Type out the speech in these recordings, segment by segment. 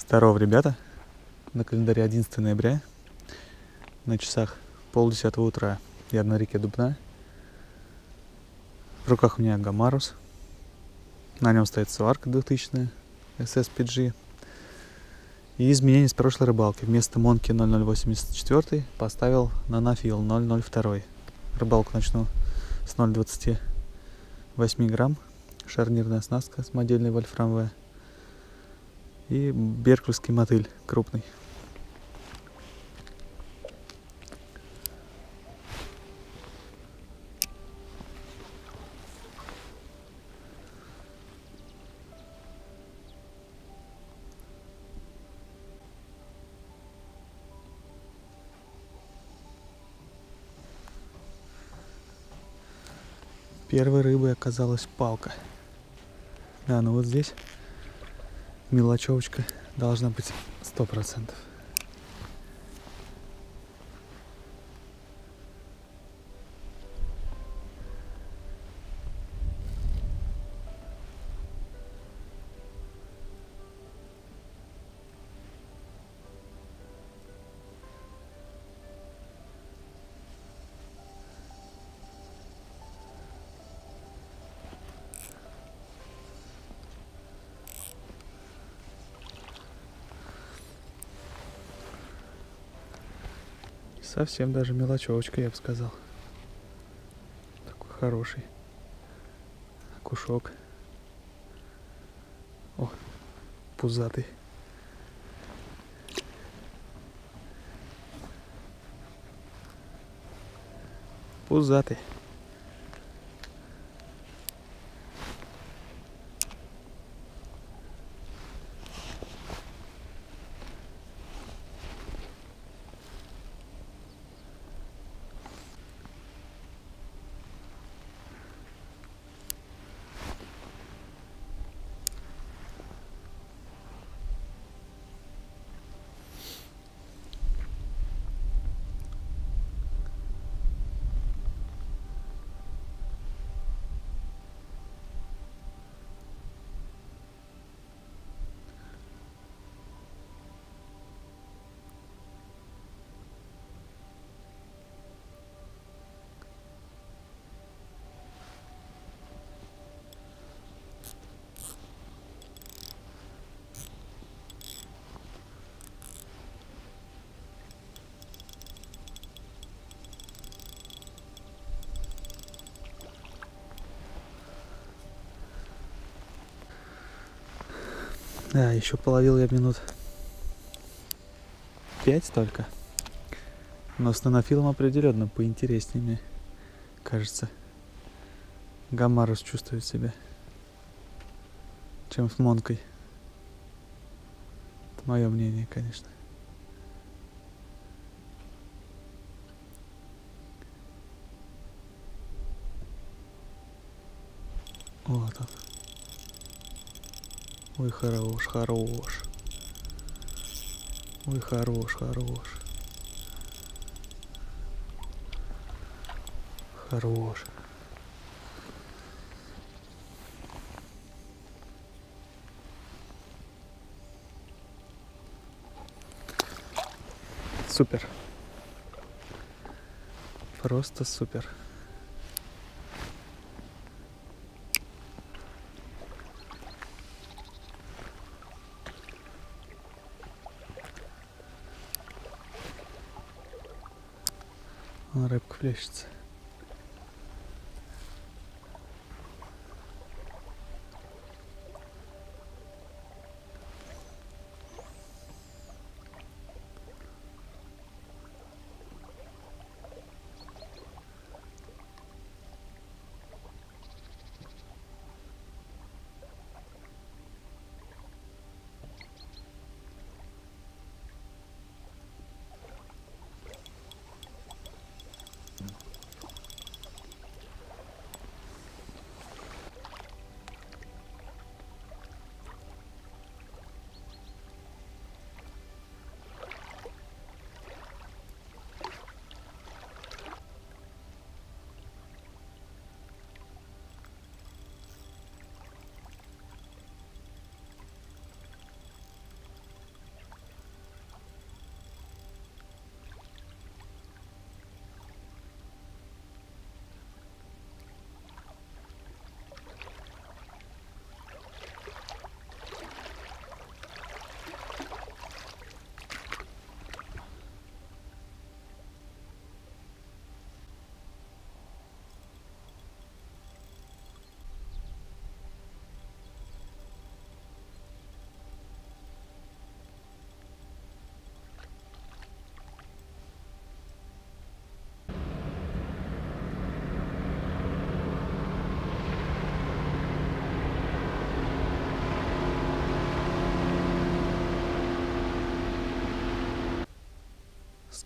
Здорово, ребята. На календаре 11 ноября. На часах полдесятого утра. Я на реке Дубна. В руках у меня Гамарус. На нем стоит сварка 2000 SSPG. И изменение с прошлой рыбалки. Вместо Монки 0084 поставил Нанофил 002. Рыбалку начну с 0,28 грамм. Шарнирная оснастка модельной вольфрамовая и беркельский мотыль крупный. Первой рыбой оказалась палка. Да, ну вот здесь мелочевочка должна быть сто процентов. Совсем даже мелочевочка, я бы сказал. Такой хороший. Кушок. О, пузатый. Пузатый. Да, еще половил я минут пять только. Но с нанофилом определенно поинтереснее мне кажется. Гамарус чувствует себя, чем с Монкой. Это мое мнение, конечно. Вот он. Ой, хорош, хорош. Ой, хорош, хорош. Хорош. Супер. Просто супер. Вон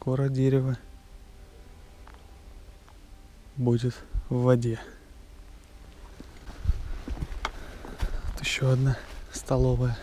Скоро дерево будет в воде. Вот еще одна столовая.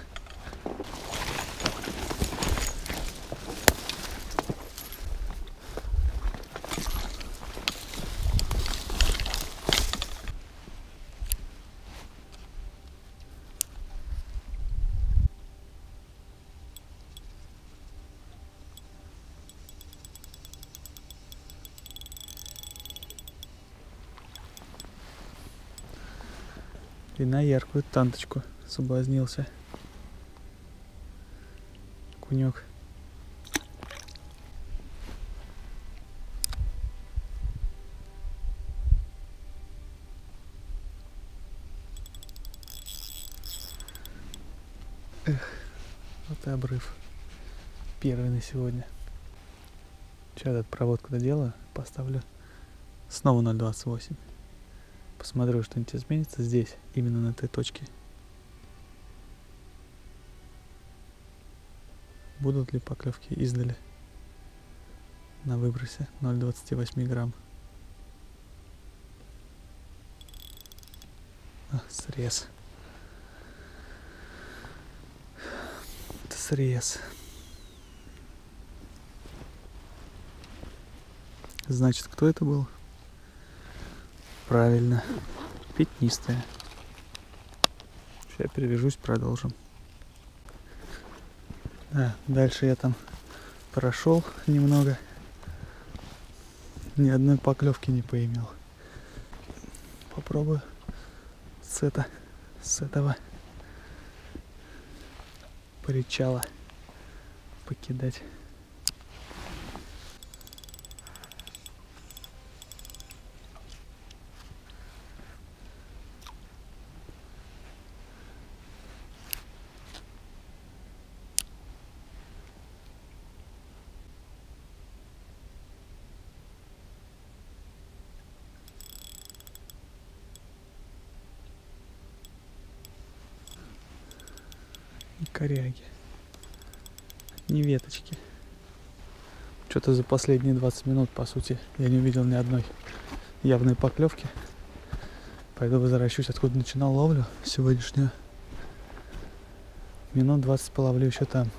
И на яркую танточку соблазнился. Кунек. Эх, вот и обрыв. Первый на сегодня. Сейчас этот проводку доделаю, поставлю снова 0.28. Посмотрю, что-нибудь изменится здесь, именно на этой точке. Будут ли поклевки издали на выбросе 0,28 грамм. А, срез. Это срез. Значит, кто это был? Правильно. Пятнистая. Сейчас перевяжусь, продолжим. Да, дальше я там прошел немного. Ни одной поклевки не поимел. Попробую с, это, с этого причала покидать. Коряги. Не веточки. Что-то за последние 20 минут, по сути, я не увидел ни одной явной поклевки. Пойду возвращусь, откуда начинал ловлю сегодняшнюю. Минут 20 половлю еще там.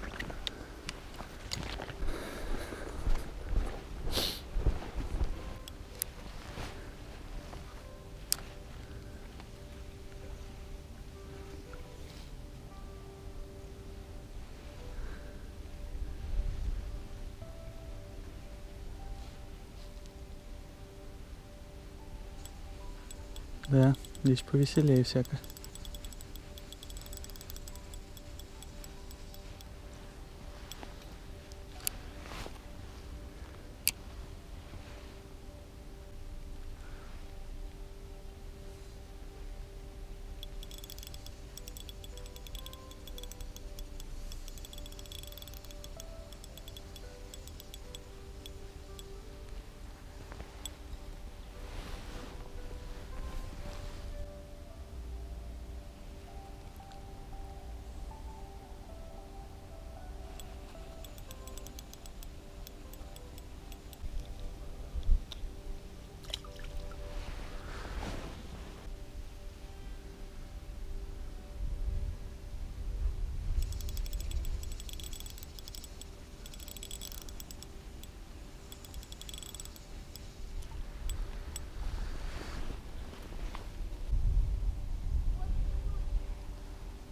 Да, здесь повеселее всяко.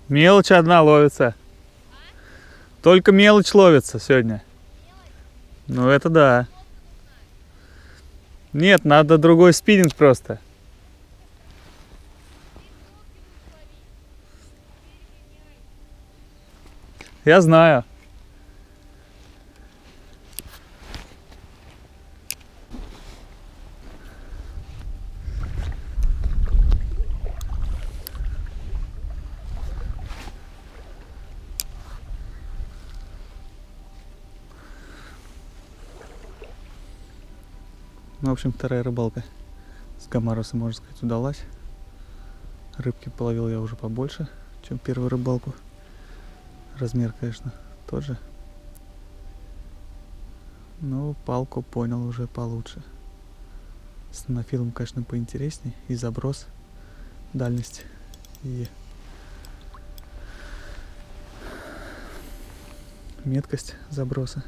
Мелочь одна ловится. Только мелочь ловится сегодня. Ну это да. Нет, надо другой спиннинг просто. Я знаю. Ну, в общем, вторая рыбалка с гамароса, можно сказать, удалась. Рыбки половил я уже побольше, чем первую рыбалку. Размер, конечно, тот же. Ну, палку понял уже получше. С нафилом, конечно, поинтересней. И заброс, дальность, и меткость заброса.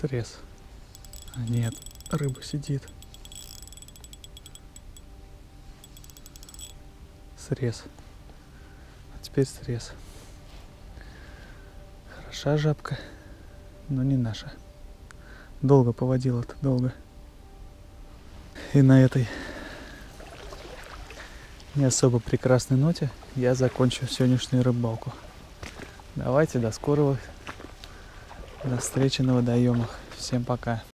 Срез. А нет, рыба сидит. Срез. А теперь срез. Хороша жабка, но не наша. Долго поводила-то, долго. И на этой не особо прекрасной ноте я закончу сегодняшнюю рыбалку. Давайте, до скорого. До встречи на водоемах. Всем пока.